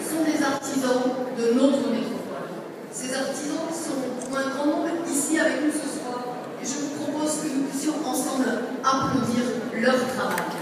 sont des artisans de notre métropole. Ces artisans sont pour un grand nombre ici avec nous ce soir et je vous propose que nous puissions ensemble applaudir leur travail.